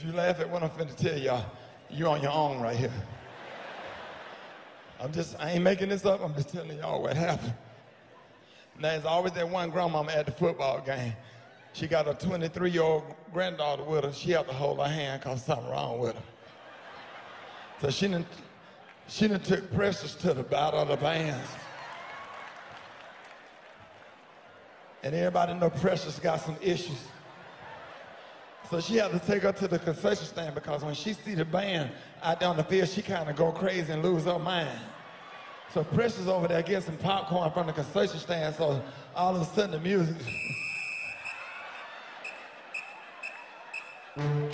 If you laugh at what I'm finna tell y'all, you're on your own right here. I'm just, I ain't making this up. I'm just telling y'all what happened. Now, there's always that one grandmama at the football game. She got a 23-year-old granddaughter with her. She had to hold her hand because something wrong with her. So she didn't, she didn't took Precious to the battle of the bands. And everybody know Precious got some issues. So she had to take her to the concession stand because when she see the band out on the field, she kind of go crazy and lose her mind. So Precious over there getting some popcorn from the concession stand, so all of a sudden the music.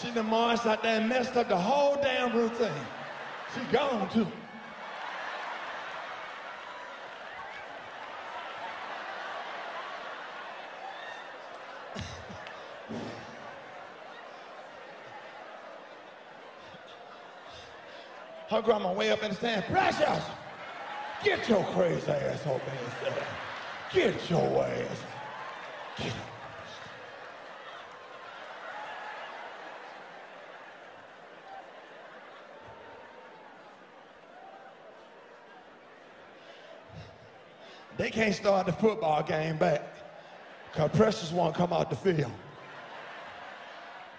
She done marched out there and messed up the whole damn routine. She gone too. Her grandma way up in the stand, Precious, get your crazy ass over here. Get your ass. Get They can't start the football game back because Precious won't come out the field.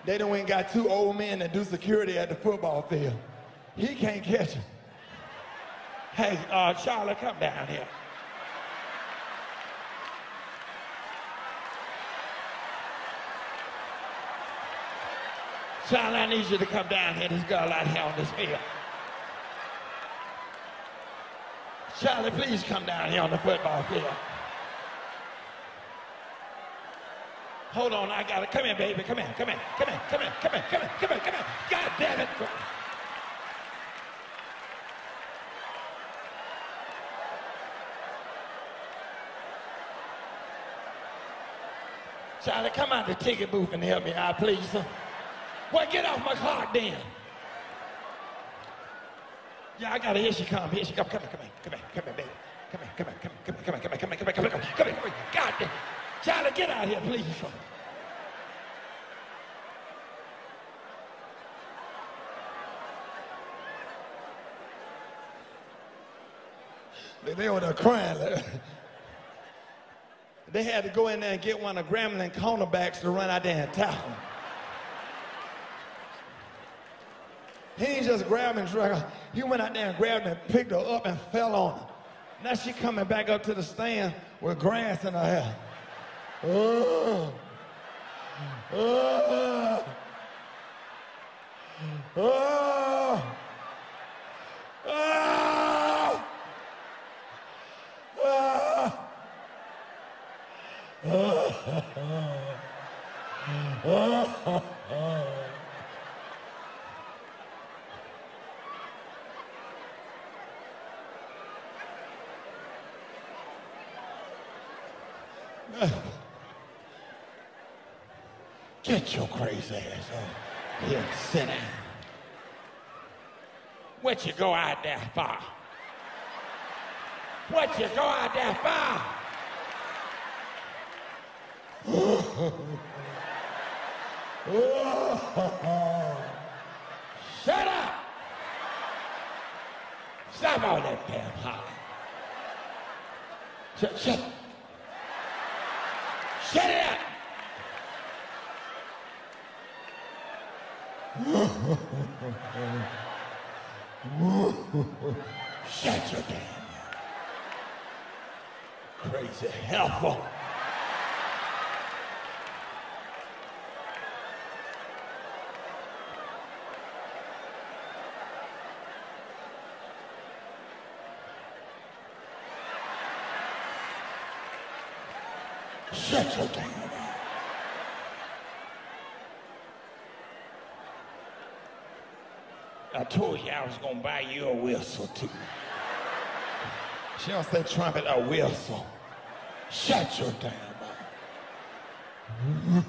They went and got two old men that do security at the football field. He can't catch him. Hey, uh, Charlotte, come down here. Charlotte, I need you to come down here. This girl out here on this field. Charlie, please come down here on the football field. Hold on, I got it. Come here, baby. Come here, come here, come here, come here, come here, come here, come here, come here. God damn it. Charlie, come out the ticket booth and help me out, please. Well, get off my card then. Yeah, I got it. Here she come. Here she come. Come here, come here, come here, come here, baby. Come here, come here, come here, come here, come here, come here, come here, come here, come here, come here, come here. God damn. Charlie, get out here, please. They were there crying. They had to go in there and get one of Grambling cornerbacks to run out there and tackle him. He ain't just grabbing and her. He went out there and grabbed her and picked her up and fell on her. Now she coming back up to the stand with grass in her hair. Oh. Oh. Oh. Oh. Oh. Oh. Get your crazy ass over here. Sit down. What you go out there for? What you go out there for? Shut up! Stop all that damn hollering. Shut, shut. Shut it up! Shut your damn mouth. Crazy helpful. Shut your damn mouth. I told you I was gonna buy you a whistle too. She don't say trumpet, a whistle. Shut your damn mouth.